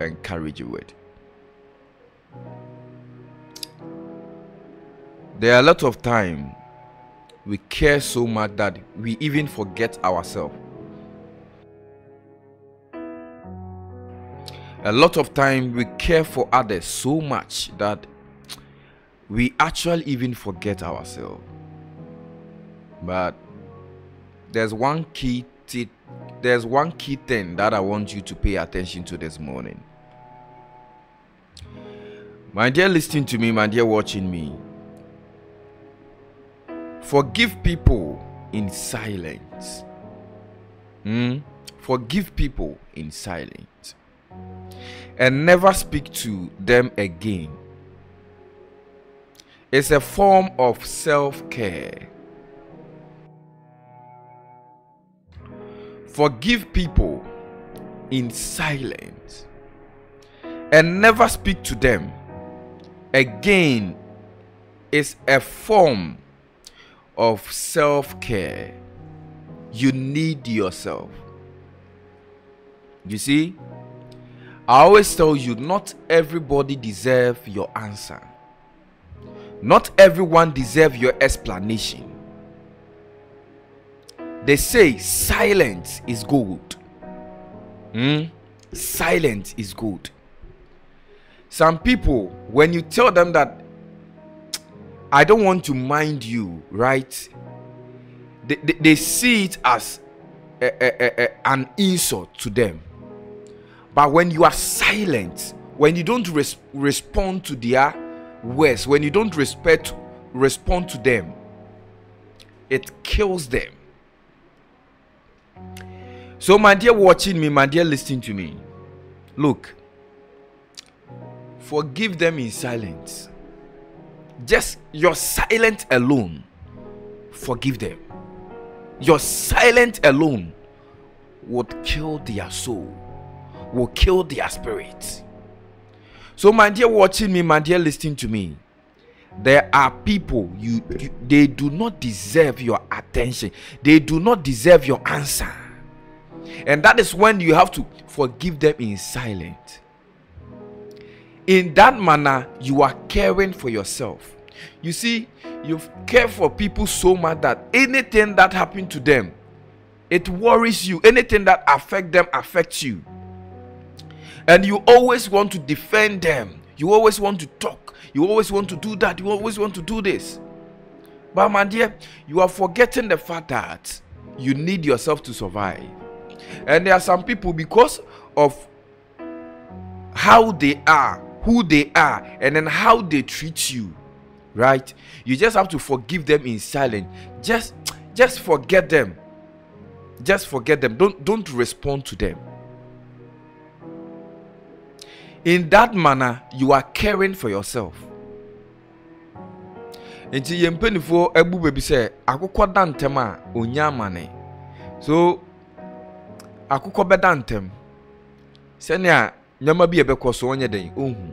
encourage you with. There are a lot of time we care so much that we even forget ourselves. A lot of time we care for others so much that we actually even forget ourselves. But there's one key t- there's one key thing that I want you to pay attention to this morning. My dear listening to me, my dear watching me. Forgive people in silence. Hmm? Forgive people in silence. And never speak to them again. It's a form of self care. Forgive people in silence and never speak to them again is a form of self care. You need yourself. You see, I always tell you not everybody deserve your answer. Not everyone deserve your explanation. They say silence is gold. Hmm? Silence is good. Some people, when you tell them that I don't want to mind you, right? They, they, they see it as a, a, a, an insult to them. But when you are silent, when you don't res- respond to their words, when you don't respect, respond to them, it kills them. So, my dear watching me, my dear listening to me, look, forgive them in silence. Just your silence alone, forgive them. Your silence alone would kill their soul, will kill their spirit. So, my dear watching me, my dear listening to me, there are people you, you they do not deserve your attention, they do not deserve your answer and that is when you have to forgive them in silence. In that manner, you are caring for yourself. You see, you care for people so much that anything that happened to them, it worries you. Anything that affect them affects you. And you always want to defend them. You always want to talk. You always want to do that. You always want to do this. But my dear, you are forgetting the fact that you need yourself to survive. And there are some people, because of how they are, who they are, and then how they treat you, right? You just have to forgive them in silence. Just just forget them. Just forget them. Don't don't respond to them. In that manner, you are caring for yourself. so akokɔ bɛda ntɛm. Sɛnea nneɛma bi a ɛbɛkɔ so ɔnyɛ den ɔnhu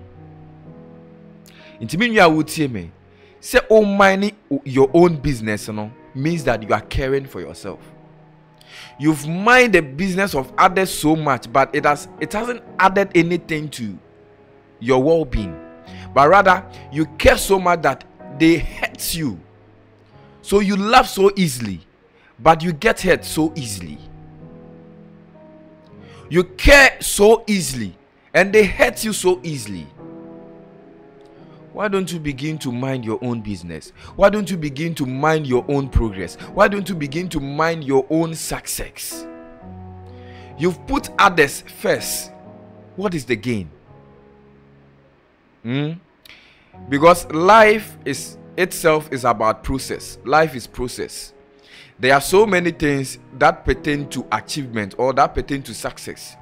nti mi nua a wotie me sɛ ɔman your own business no means that you are caring for yourself. You've mind the business of others so much but it has it hasn't added anything to your well-being. But rather you care so much that they hurt you. So you laugh so easily but you get hurt so easily you care so easily and they hurt you so easily. Why don't you begin to mind your own business? Why don't you begin to mind your own progress? Why don't you begin to mind your own success? You've put others first. What is the gain? Hmm? because life is itself is about process. Life is process there are so many things that pertain to achievement or that pertain to success.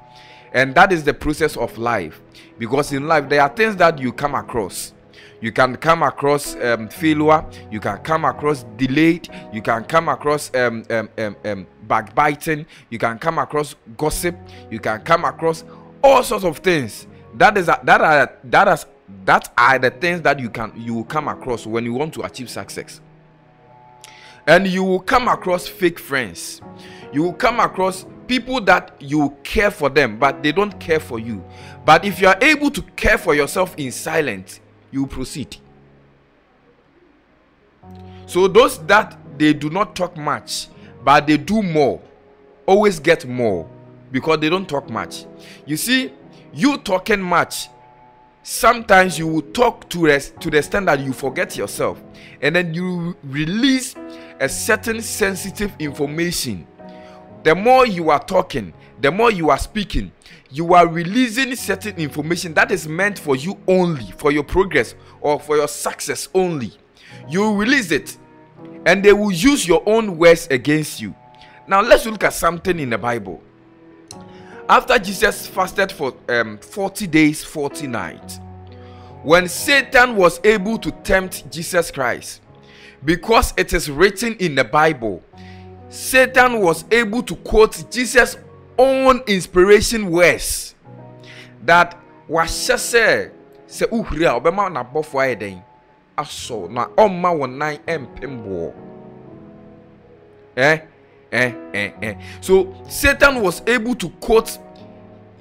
And that is the process of life. Because in life there are things that you come across. You can come across um, failure. You can come across delayed. You can come across um, um, um, um, backbiting. You can come across gossip. You can come across all sorts of things that is that are that is that are the things that you can you will come across when you want to achieve success and you will come across fake friends. You will come across people that you care for them but they don't care for you. But if you are able to care for yourself in silence you proceed. So those that they do not talk much but they do more always get more because they don't talk much. You see you talking much sometimes you will talk to us to the extent that you forget yourself. And then you release a certain sensitive information. The more you are talking the more you are speaking you are releasing certain information that is meant for you only for your progress or for your success only. You release it and they will use your own words against you. Now let's look at something in the bible. After jesus fasted for um, 40 days 40 nights when satan was able to tempt jesus christ because it is written in the bible. Satan was able to quote jesus own inspiration words that wahyɛ sɛ sɛ wohuri a ɔbɛma n'abɔfo ayɛ dɛn? Asɔ na ɔmma wɔn nan mpem boɔ eh eh eh eh so satan was able to quote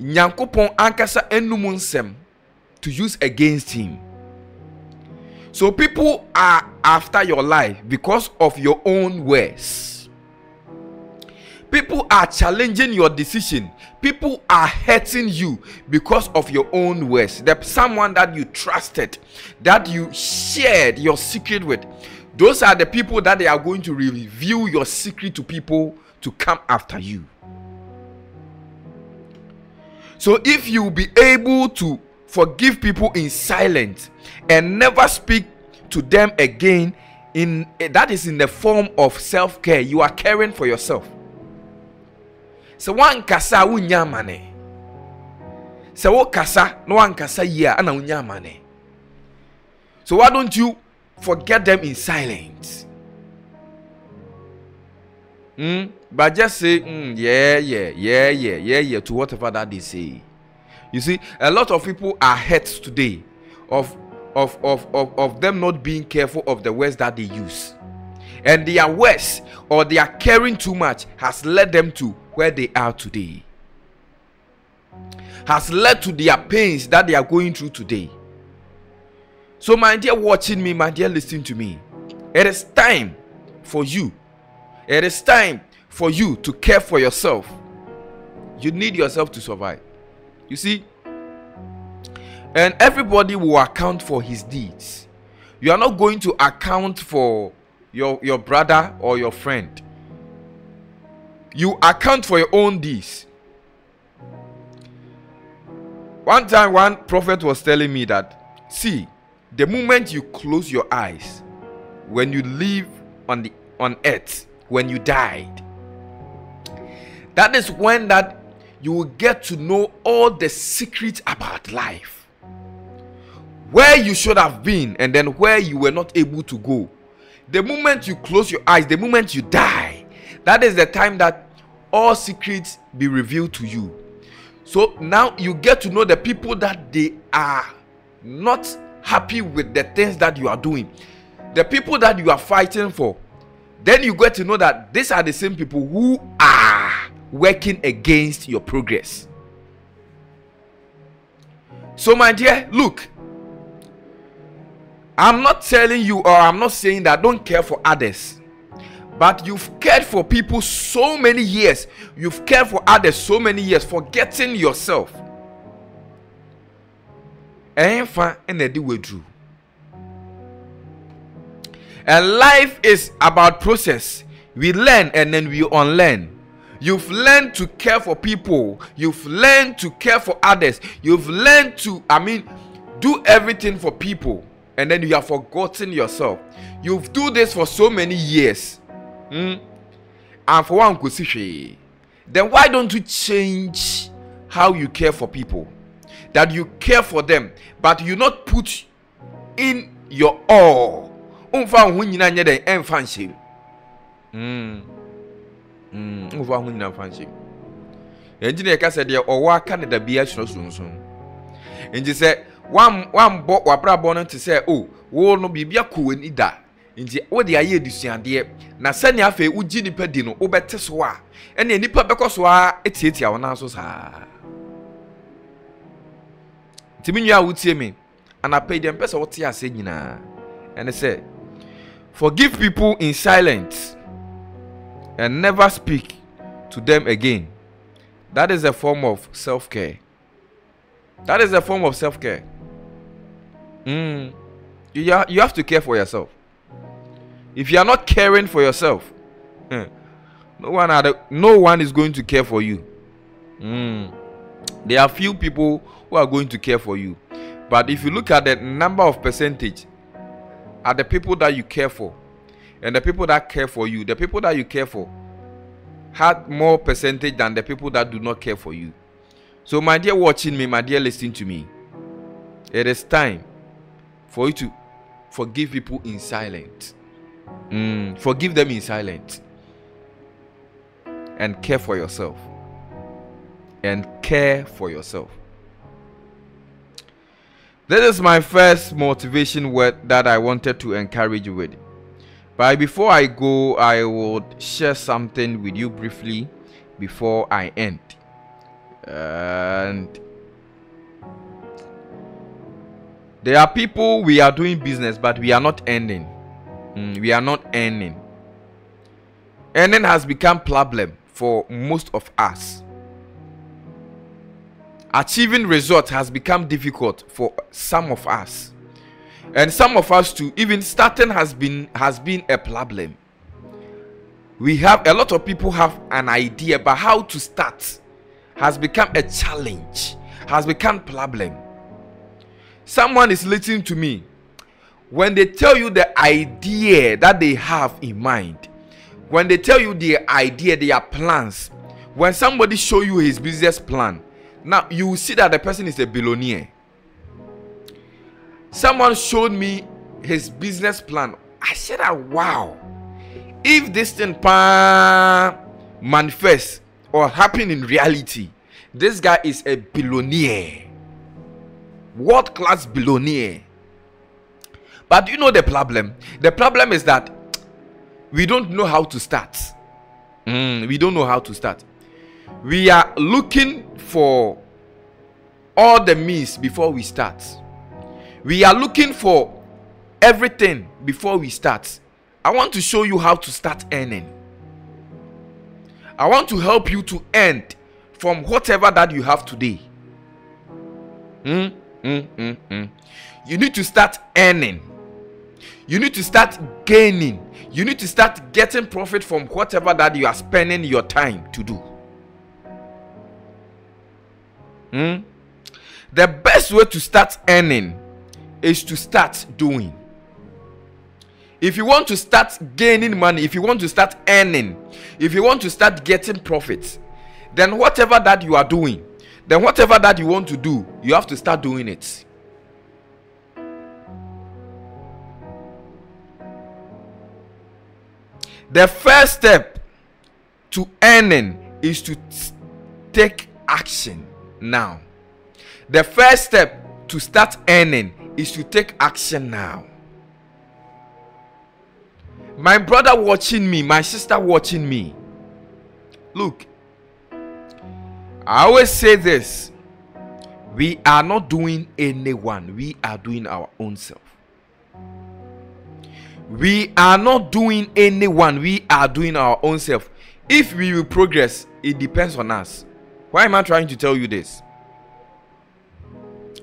nyankopɔn ankasa enum nsɛm to use against him so people are after your life because of your own words. People are challenging your decision. People are hurting you because of your own words. The someone that you trusted that you shared your secret with. Those are the people that they are going to reveal your secret to people to come after you. So if you be able to forgive people in silence and never speak to them again in that is in the form of self-care. You are caring for yourself. Sɛ wankasa a wonya amane. Sɛ wokasa na wankasa yie a ana wonya amane. So why don't you forget them in silence? Mm? but just say mm, yeah yeah yeah yeah yeah yeah to whatever that they say you see a lot of people are hurt today of of of of, of them not being careful of the words that they use. And their words or they are caring too much has led them to where they are today. Has led to their pains that they are going through today. So my dear watching me my dear listening to me it is time for you it is time for you to care for yourself. You need yourself to survive you see and everybody will account for his deeds. You are not going to account for your your brother or your friend. You account for your own deeds. One time one prophet was telling me that see the moment you close your eyes when you live on the on earth when you died that is when that you will get to know all the secrets about life. Where you should have been and then where you were not able to go. The moment you close your eyes the moment you die that is the time that all secrets be revealed to you. So now you get to know the people that they are not happy with the things that you are doing. The people that you are fighting for. Then you get to know that these are the same people who are working against your progress. So my dear look i'm not telling you or i'm not saying that I don't care for others but you've cared for people so many years. You've cared for others so many years forgetting yourself. Eh, Weduru and life is about process. We learn and then we unlearn you've learned to care for people. You've learned to care for others. You've learned to i mean do everything for people and then you have forgotten yourself. You've do this for so many years. Hmm? and for one hwee then why don't you change how you care for people? That you care for them but you not put in your all. Nfa ho nyinaa nyɛ dɛ ɛnfa nhyɛm mm mm nfa ho nyinaa nfa nhyɛm ɛnti na yɛka sɛ deɛ ɔwɔ aka ne dabi ahyerɛ sonson nti sɛ wam wambɔ wabrabɔ no te sɛ o wo no biribi akɔ w'ani da nti wode ayɛ adusuadeɛ na sɛnea afei wogye nipa di no wobɛte so a ɛnea nipa bɛkɔ so a etiatia wɔn nan so saa mi nua a wotie mi anapa yi deɛ mpɛ sɛ wɔte ase nyinaa ɛne sɛ forgive people in silence and never speak to them again. That is a form of self-care. That is a form of self-care. Mm. you, you have to care for yourself. If you are not caring for yourself no one are no one is going to care for you. Mm. there are few people who are going to care for you. But if you look at the number of percentage are the people that you care for and the people that care for you the people that you care for had more percentage than the people that do not care for you. So my dear watching me my dear listening to me it is time for you to forgive people in silence. Mm, forgive them in silence. And care for yourself. And care for yourself. This is my first motivation word that I wanted to encourage you with. But before I go, I would share something with you briefly before I end. And there are people we are doing business, but we are not earning. Mm, we are not earning. Earning has become problem for most of us achieving results has become difficult for some of us and some of us too even starting has been has been a problem. We have a lot of people have an idea but how to start has become a challenge has become problem. Someone is listening to me. When they tell you the idea that they have in mind when they tell you the idea their plans when somebody show you his business plan now you will see that the person is a billionaire. Someone showed me his business plan. I said, that, wow, if this thing manifests or happen in reality, this guy is a billionaire, world class billionaire. But you know the problem? The problem is that we don't know how to start. Mm, we don't know how to start. We are looking for all the means before we start. We are looking for everything before we start. I want to show you how to start earning. I want to help you to earn from whatever that you have today. Mm, mm, mm, mm. You need to start earning. You need to start gaining. You need to start getting profit from whatever that you are spending your time to do. Hmm? The best way to start earning is to start doing. If you want to start gaining money, if you want to start earning, if you want to start getting profits, then whatever that you are doing, then whatever that you want to do, you have to start doing it. The first step to earning is to take action now. The first step to start earning is to take action now. My brother watching me, my sister watching me. Look, I always say this we are not doing anyone, we are doing our own self. We are not doing anyone, we are doing our own self. If we will progress, it depends on us. Why am I trying to tell you this?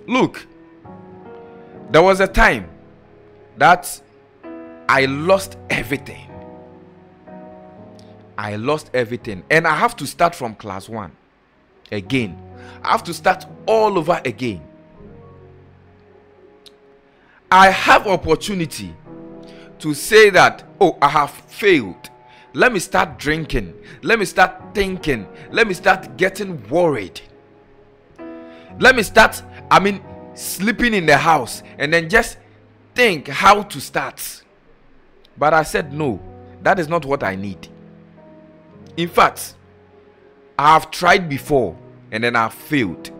Look, there was a time that I lost everything. I lost everything, and I have to start from class one again. I have to start all over again. I have opportunity to say that, oh, I have failed. Let me start drinking. Let me start thinking. Let me start getting worried. Let me start, I mean, sleeping in the house and then just think how to start. But I said, no, that is not what I need. In fact, I have tried before and then I failed.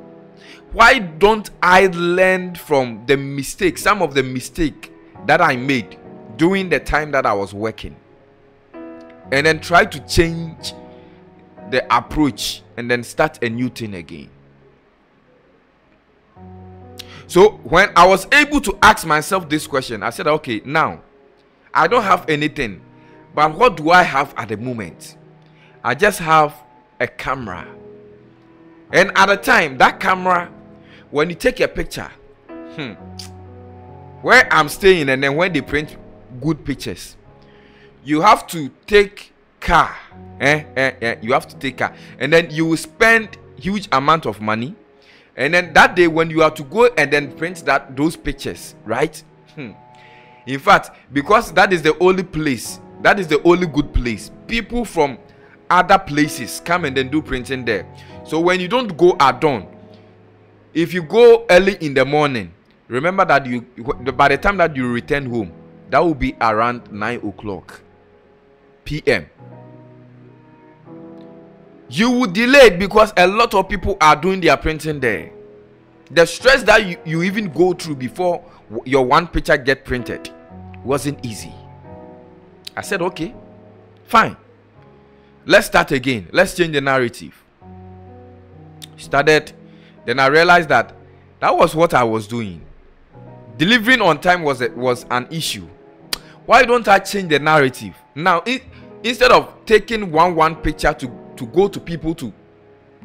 Why don't I learn from the mistake, some of the mistake that I made during the time that I was working and then try to change the approach and then start a new thing again. So when I was able to ask myself this question, I said, okay, now I don't have anything, but what do I have at the moment? I just have a camera. And at the time, that camera, when you take a picture, hmm, where I'm staying, and then when they print good pictures, you have to take car. Eh, eh, eh, you have to take car, and then you will spend huge amount of money. And then that day, when you are to go and then print that those pictures, right? Hmm. In fact, because that is the only place, that is the only good place. People from other places come and then do printing there. So when you don't go at dawn, if you go early in the morning, remember that you by the time that you return home, that will be around 9 o'clock p.m. You will delay it because a lot of people are doing their printing there. The stress that you, you even go through before your one picture get printed wasn't easy. I said, okay, fine. Let's start again. Let's change the narrative. Started, then I realized that that was what I was doing. Delivering on time was a, was an issue. Why don't I change the narrative? Now, it, instead of taking one one picture to to go to people to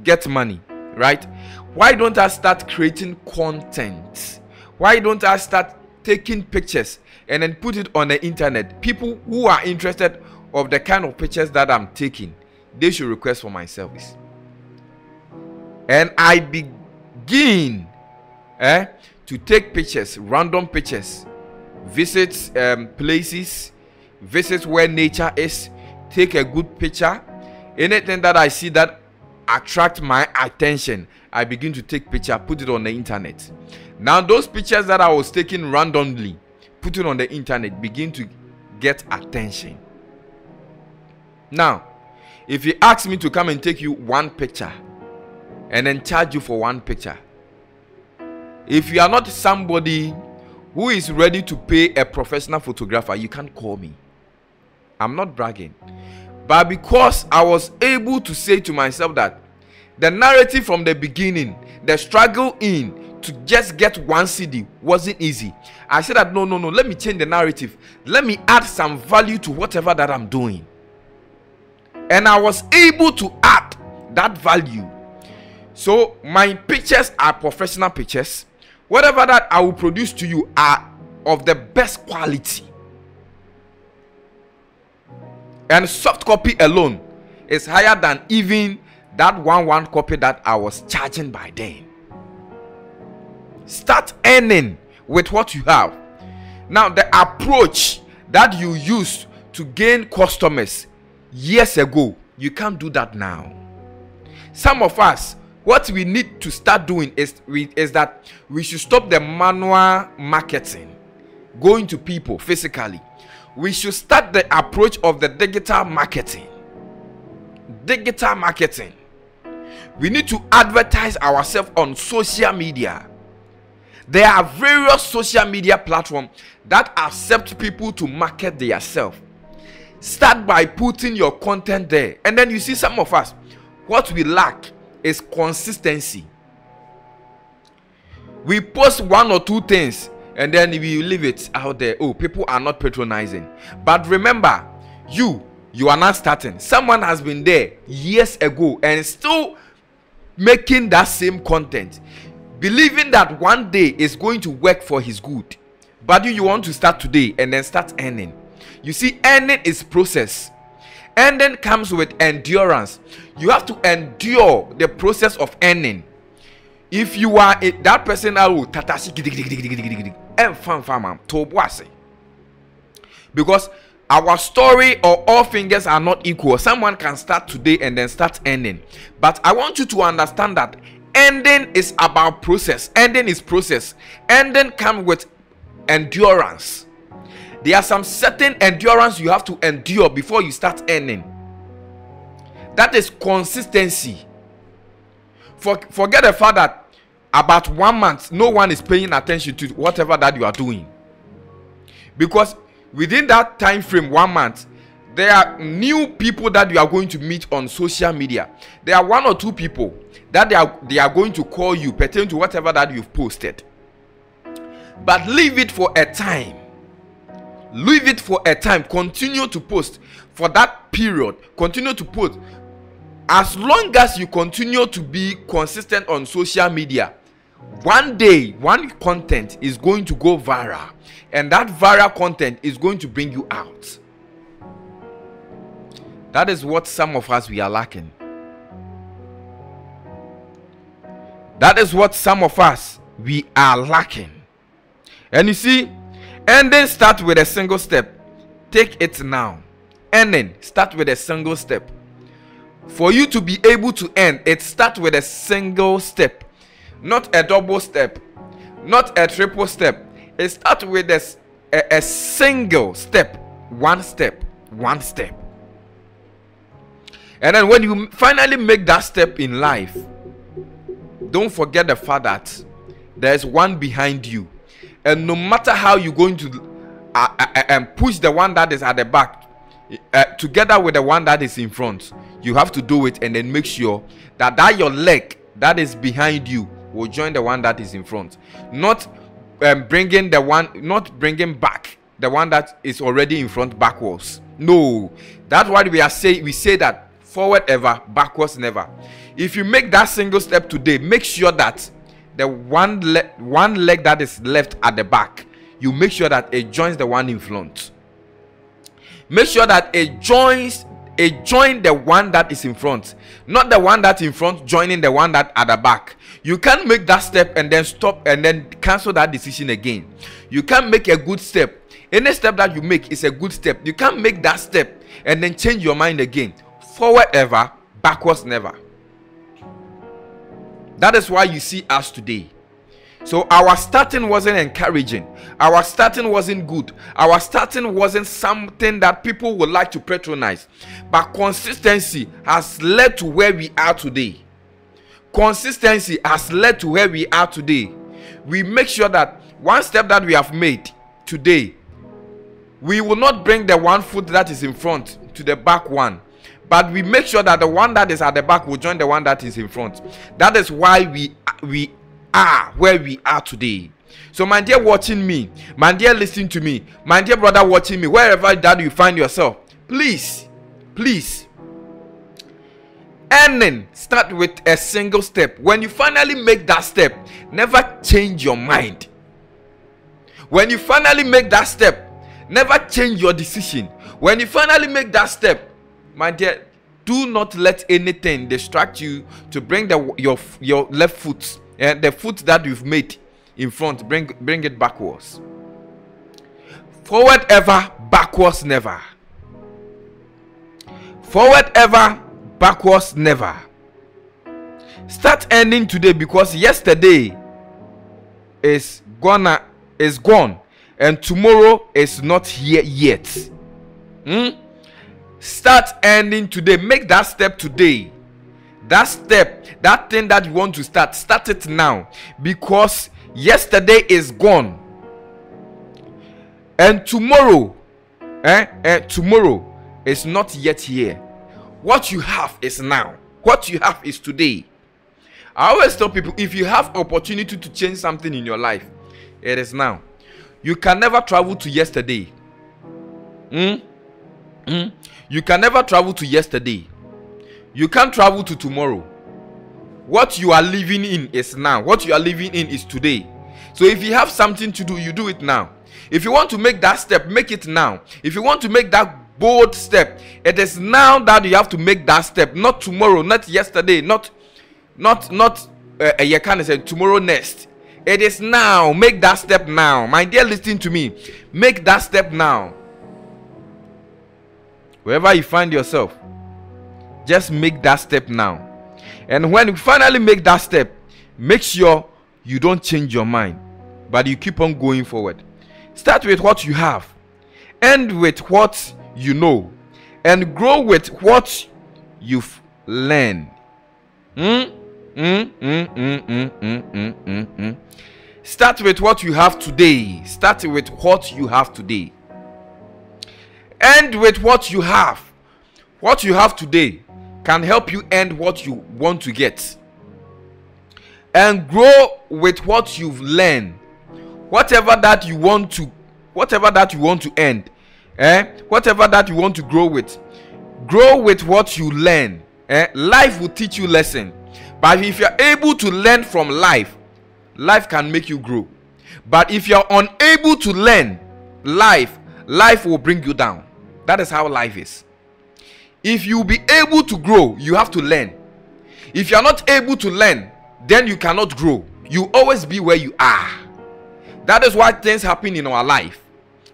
get money, right? Why don't I start creating content? Why don't I start taking pictures and then put it on the internet? People who are interested of the kind of pictures that I'm taking, they should request for my service. And I begin eh, to take pictures, random pictures, visit um, places, visit where nature is, take a good picture. Anything that I see that attract my attention, I begin to take picture, put it on the internet. Now those pictures that I was taking randomly, put it on the internet, begin to get attention. Now, if you ask me to come and take you one picture and then charge you for one picture, if you are not somebody who is ready to pay a professional photographer, you can't call me. I'm not bragging. But because I was able to say to myself that the narrative from the beginning, the struggle in to just get one CD wasn't easy. I said that no, no, no, let me change the narrative. Let me add some value to whatever that I'm doing and I was able to add that value. So my pictures are professional pictures. Whatever that I will produce to you are of the best quality. And soft copy alone is higher than even that one one copy that I was charging by then. Start earning with what you have. Now the approach that you used to gain customers years ago. You can't do that now. Some of us, what we need to start doing is, we, is that we should stop the manual marketing, going to people physically. We should start the approach of the digital marketing. Digital marketing. We need to advertise ourselves on social media. There are various social media platforms that accept people to market themselves start by putting your content there and then you see some of us what we lack is consistency we post one or two things and then we leave it out there oh people are not patronizing but remember you you are not starting someone has been there years ago and still making that same content believing that one day is going to work for his good but you, you want to start today and then start earning you see, earning is process. Ending comes with endurance. You have to endure the process of ending. If you are a, that person that will tatashi eh, because our story or all fingers are not equal. Someone can start today and then start ending. But I want you to understand that ending is about process. Ending is process. Ending comes with endurance there are some certain endurance you have to endure before you start earning that is consistency For, forget the fact that about one month no one is paying attention to whatever that you are doing. Because within that time frame one month there are new people that you are going to meet on social media. There are one or two people that they are they are going to call you pertaining to whatever that you've posted. But leave it for a time. Leave it for a time. Continue to post for that period. Continue to post. As long as you continue to be consistent on social media one day one content is going to go viral and that viral content is going to bring you out. That is what some of us we are lacking. That is what some of us we are lacking. And you see ending start with a single step. Take it now. Ending start with a single step. For you to be able to end it start with a single step not a double step. Not a triple step. It start with a, a, a single step. One step. One step. And then when you finally make that step in life don't forget the fact that there's one behind you. And no matter how you're going to uh, uh, uh, and push the one that is at the back uh, together with the one that is in front you have to do it and then make sure that that your leg that is behind you will join the one that is in front. Not um, bringing the one not bringing back the one that is already in front backwards. No. That's why we are saying we say that forward ever backwards never. If you make that single step today make sure that the one le- one leg that is left at the back you make sure that it joins the one in front. Make sure that it joins it join the one that is in front not the one that in front joining the one that at the back. You can't make that step and then stop and then cancel that decision again. You can't make a good step. Any step that you make is a good step. You can't make that step and then change your mind again. Forward ever backwards never. That is why you see us today. So our starting wasn't encouraging. Our starting wasn't good. Our starting wasn't something that people would like to patronize. But consistency has led to where we are today. Consistency has led to where we are today. We make sure that one step that we have made today, we will not bring the one foot that is in front to the back one but we make sure that the one that is at the back will join the one that is in front that is why we we are where we are today. So my dear watching me my dear listening to me my dear brother watching me wherever that you find yourself please please earning start with a single step. When you finally make that step never change your mind. When you finally make that step never change your decision. When you finally make that step my dear do not let anything distract you to bring the your your left foot and uh, the foot that you've made in front bring bring it backwards. Forward ever backwards never. Forward ever backwards never. Start ending today because yesterday is gonna is gone and tomorrow is not here yet. Hmm? start ending today. Make that step today that step that thing that you want to start start it now. Because yesterday is gone. And tomorrow eh, eh tomorrow is not yet here. What you have is now. What you have is today. I always tell people if you have opportunity to change something in your life it is now. You can never travel to yesterday. Hmm? Hmm? You can never travel to yesterday. You can't travel to tomorrow. What you are living in is now. What you are living in is today. So if you have something to do, you do it now. If you want to make that step, make it now. If you want to make that bold step, it is now that you have to make that step, not tomorrow, not yesterday, not not not uh, uh you can say tomorrow next. It is now. Make that step now. My dear, listen to me. Make that step now wherever you find yourself just make that step now. And when you finally make that step make sure you don't change your mind but you keep on going forward. Start with what you have. End with what you know. And grow with what you've learned. Mm? Mm, mm. Start with what you have today. Start with what you have today. end with what you have. What you have today can help you end what you want to get. And grow with what you've learned. Whatever that you want to, whatever that you want to end, eh? Whatever that you want to grow with, grow with what you learn. Eh? Life will teach you lesson. But if you're able to learn from life, life can make you grow. But if you're unable to learn life, life will bring you down. That is how life is. If you be able to grow, you have to learn. If you are not able to learn, then you cannot grow. You always be where you are. That is why things happen in our life.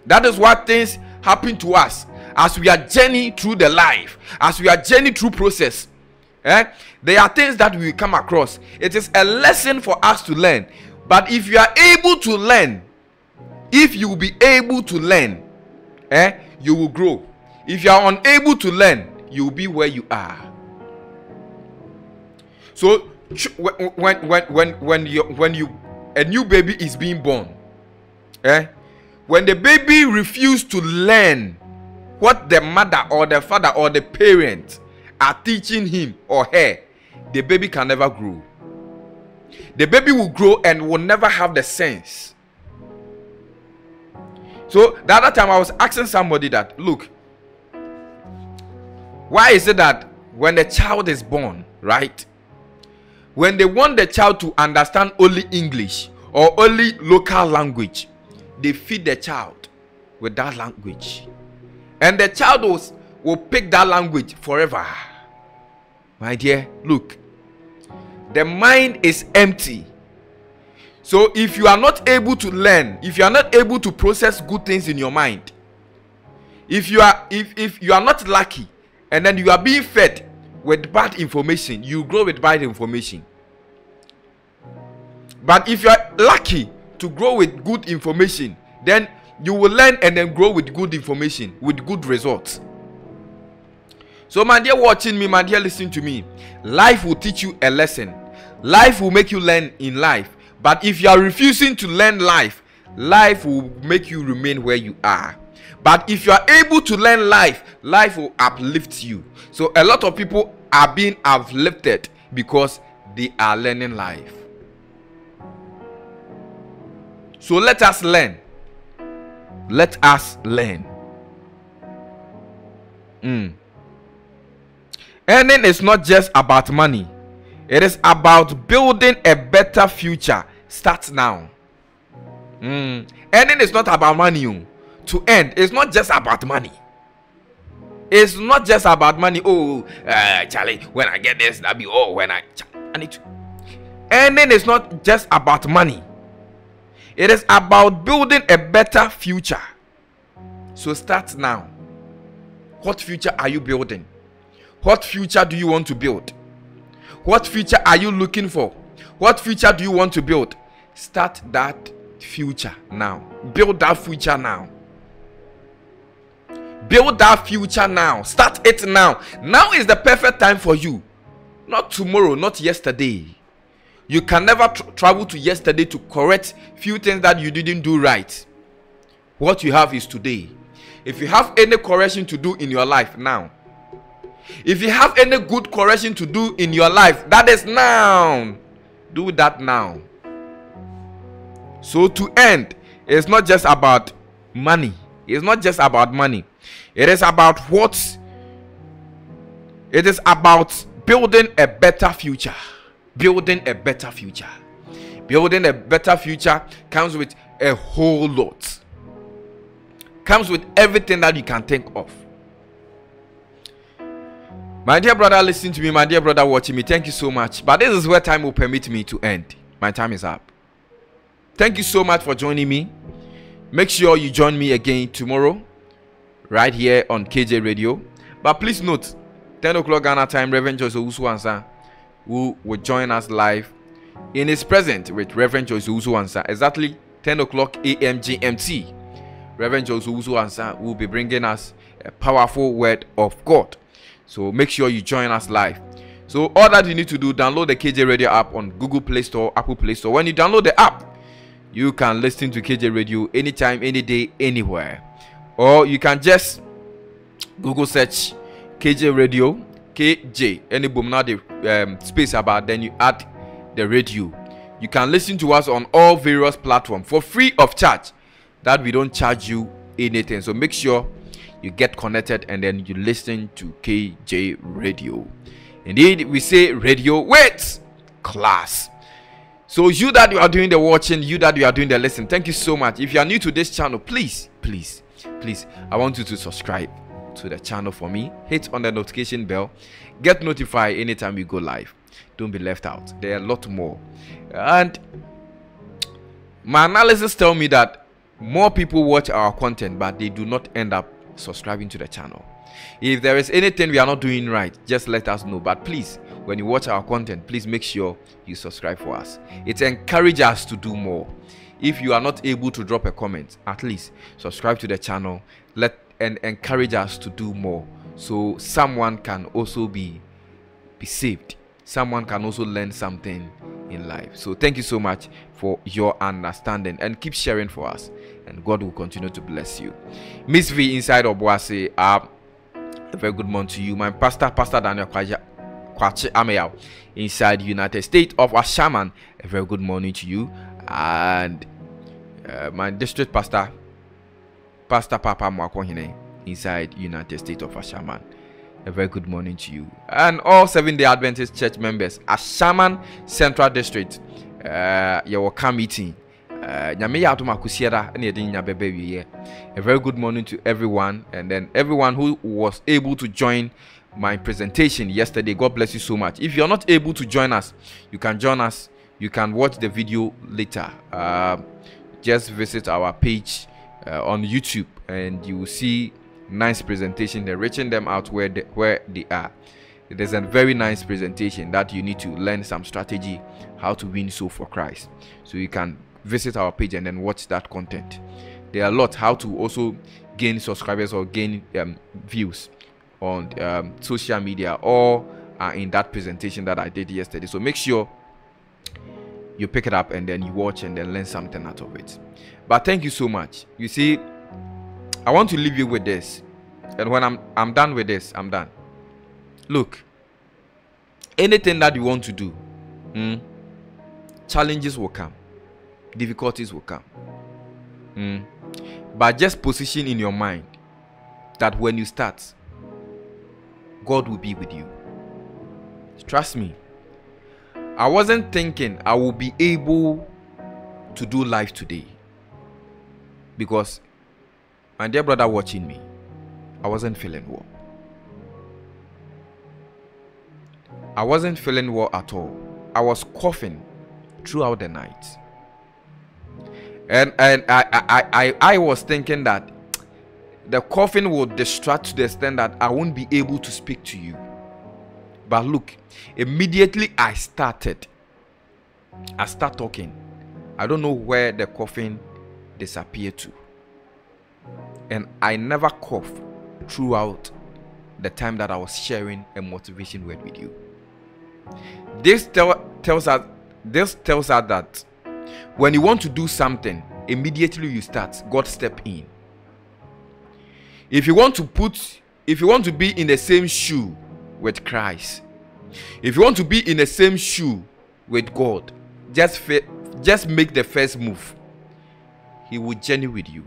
That is why things happen to us as we are journey through the life, as we are journey through process. Eh? There are things that we come across. It is a lesson for us to learn. But if you are able to learn, if you will be able to learn, eh, you will grow. If you are unable to learn, you will be where you are. So when when when when you when you a new baby is being born, eh, when the baby refuses to learn what the mother or the father or the parent are teaching him or her, the baby can never grow. The baby will grow and will never have the sense. So the other time I was asking somebody that, look, why is it that when the child is born, right? When they want the child to understand only English or only local language, they feed the child with that language. And the child will, will pick that language forever. My dear, look, the mind is empty. So if you are not able to learn, if you are not able to process good things in your mind, if you are if, if you are not lucky and then you are being fed with bad information, you grow with bad information. But if you are lucky to grow with good information, then you will learn and then grow with good information, with good results. So, my dear, watching me, my dear, listening to me, life will teach you a lesson. Life will make you learn in life. But if you are refusing to learn life, life will make you remain where you are. But if you are able to learn life, life will uplift you. So, a lot of people are being uplifted because they are learning life. So, let us learn. Let us learn. Mm. Earning is not just about money, it is about building a better future. Start now. Mm. Earning is not about money. To end. it's not just about money. It's not just about money. Oh, uh, Charlie, when I get this, that'll be oh, when I, I need to. Earning is not just about money. It is about building a better future. So start now. What future are you building? What future do you want to build? What future are you looking for? What future do you want to build? Start that future now. Build that future now. Build that future now. Start it now. Now is the perfect time for you. Not tomorrow, not yesterday. You can never tra- travel to yesterday to correct few things that you didn't do right. What you have is today. If you have any correction to do in your life now, if you have any good correction to do in your life, that is now. Do that now. So to end, it's not just about money. It's not just about money. It is about what it is about building a better future. Building a better future. Building a better future comes with a whole lot. Comes with everything that you can think of. My dear brother, listen to me. My dear brother, watching me. Thank you so much. But this is where time will permit me to end. My time is up. Thank you so much for joining me. Make sure you join me again tomorrow, right here on KJ Radio. But please note, 10 o'clock Ghana time, Reverend Joyce Owusu who will join us live in his presence with Reverend Joyce Owusu exactly 10 o'clock a.m. GMT. Reverend Joyce Owusu will be bringing us a powerful word of God. So make sure you join us live. So all that you need to do, download the KJ Radio app on Google Play Store, Apple Play Store. When you download the app, you can listen to KJ Radio anytime, any day, anywhere. Or you can just Google search KJ Radio, KJ, any boom now the um, space about, then you add the radio. You can listen to us on all various platforms for free of charge. That we don't charge you anything. So make sure you get connected and then you listen to KJ Radio. Indeed, we say radio wait class. So you that you are doing the watching, you that you are doing the listening, thank you so much. If you are new to this channel, please, please, please, I want you to subscribe to the channel for me. Hit on the notification bell. Get notified anytime we go live. Don't be left out. There are a lot more. And my analysis tell me that more people watch our content, but they do not end up subscribing to the channel. If there is anything we are not doing right, just let us know. But please, when you watch our content, please make sure you subscribe for us. It encourages us to do more. If you are not able to drop a comment, at least subscribe to the channel. Let and encourage us to do more so someone can also be be saved. Someone can also learn something in life. So thank you so much for your understanding and keep sharing for us and god will continue to bless you. Miss v inside obuasi uh, a very good morning to you my pastor pastor daniel kwaja kwachi ameyao inside united states of ashaiman a very good morning to you and uh, my district pastor Pastor Papa Mwakohine inside United States of Ashaiman. A very good morning to you. And all Seven Day Adventist Church members, Ashaiman Central District, uh, your meeting. Uh, a very good morning to everyone and then everyone who was able to join my presentation yesterday god bless you so much if you're not able to join us you can join us you can watch the video later uh, just visit our page uh, on YouTube, and you will see nice presentation. They're reaching them out where they, where they are. it is a very nice presentation that you need to learn some strategy how to win soul for Christ. So you can visit our page and then watch that content. There are a lot how to also gain subscribers or gain um, views on um, social media or uh, in that presentation that I did yesterday. So make sure you pick it up and then you watch and then learn something out of it. But thank you so much. You see, I want to leave you with this. And when I'm I'm done with this, I'm done. Look, anything that you want to do, hmm, challenges will come, difficulties will come. Hmm. But just position in your mind that when you start, God will be with you. Trust me. I wasn't thinking I will be able to do life today because my dear brother watching me, I wasn't feeling well. I wasn't feeling well at all. I was coughing throughout the night. And and I I, I, I was thinking that the coughing would distract to the extent that I won't be able to speak to you. But look, immediately I started. I start talking. I don't know where the coughing disappeared to. And I never cough throughout the time that I was sharing a motivation word with you. This tell, tells us this tells us that when you want to do something, immediately you start, God step in. If you want to put if you want to be in the same shoe with Christ. If you want to be in the same shoe with God, just just make the first move. He will journey with you.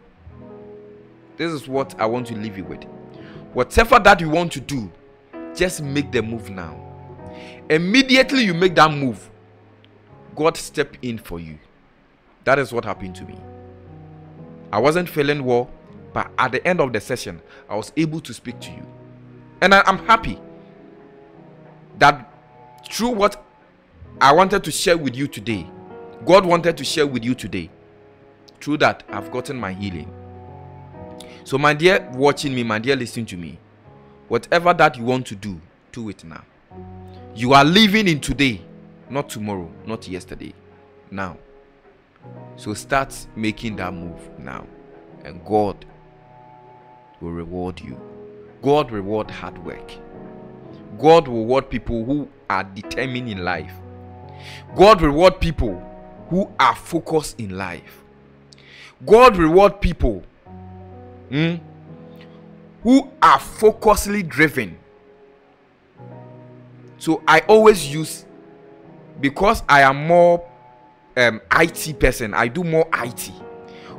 This is what I want to leave you with. Whatever that you want to do, just make the move now. Immediately you make that move, God step in for you. That is what happened to me. I wasn't feeling well, but at the end of the session, I was able to speak to you. And I, am happy that through what I wanted to share with you today, God wanted to share with you today, through that, I've gotten my healing. So, my dear, watching me, my dear, listening to me, whatever that you want to do, do it now. You are living in today, not tomorrow, not yesterday, now. So, start making that move now, and God will reward you. God reward hard work. God will reward people who are determined in life. God reward people who are focused in life. God reward people hmm, who are focusedly driven. So I always use because I am more um, IT person, I do more IT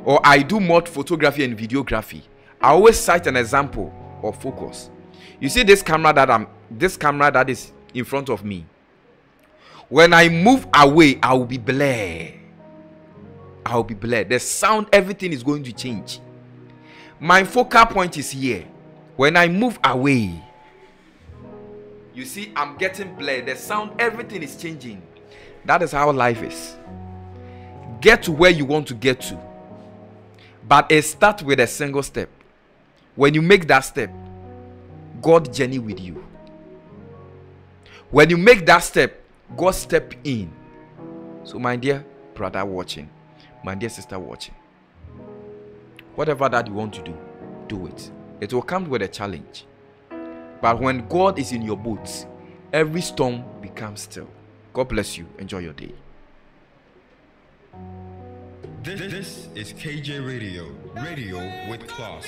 or I do more photography and videography. I always cite an example of focus. You see this camera that I'm this camera that is in front of me. When I move away, I will be blurred. I will be blurred. The sound, everything is going to change. My focal point is here. When I move away, you see, I'm getting blurred. The sound, everything is changing. That is how life is. Get to where you want to get to. But it starts with a single step. When you make that step, God journey with you. When you make that step, God step in. So, my dear brother watching, my dear sister watching, whatever that you want to do, do it. It will come with a challenge. But when God is in your boat, every storm becomes still. God bless you. Enjoy your day. This, this is KJ Radio, radio with class.